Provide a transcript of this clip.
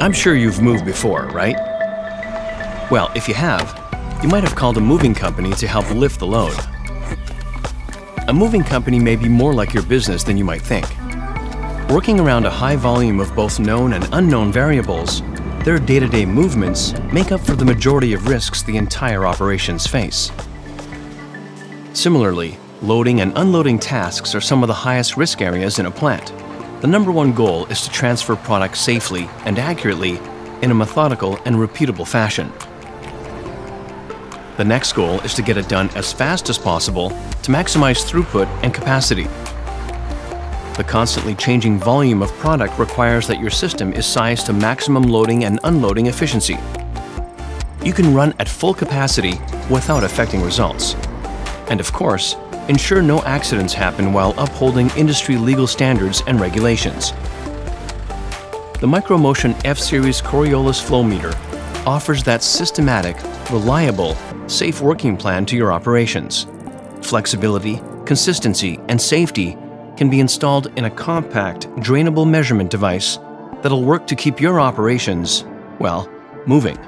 I'm sure you've moved before, right? Well, if you have, you might have called a moving company to help lift the load. A moving company may be more like your business than you might think. Working around a high volume of both known and unknown variables, their day-to-day movements make up for the majority of risks the entire operations face. Similarly, loading and unloading tasks are some of the highest risk areas in a plant. The number one goal is to transfer products safely and accurately in a methodical and repeatable fashion. The next goal is to get it done as fast as possible to maximize throughput and capacity. The constantly changing volume of product requires that your system is sized to maximum loading and unloading efficiency. You can run at full capacity without affecting results. And of course, ensure no accidents happen while upholding industry legal standards and regulations. The Micro Motion F-Series Coriolis Flow Meter offers that systematic, reliable, safe working plan to your operations. Flexibility, consistency, and safety can be installed in a compact, drainable measurement device that'll work to keep your operations, well, moving.